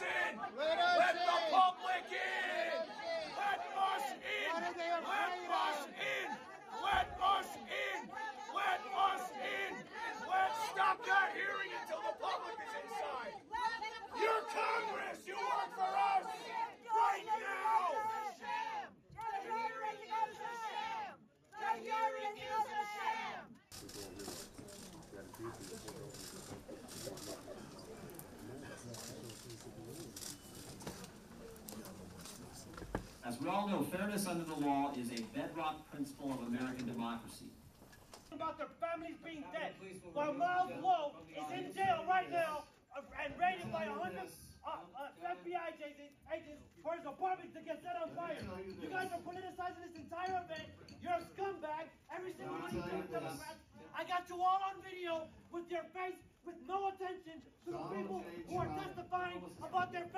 Wilson! Let we all know, fairness under the law is a bedrock principle of American democracy. about their families being dead. While Miles Guo is in jail right now uh, and raided by 100 uh, uh, FBI agents, agents for his apartment to get set on fire. You guys are politicizing this entire event. You're a scumbag. Every single one of you Democrats. I got you all on video with your face with no attention to the people who are testifying about their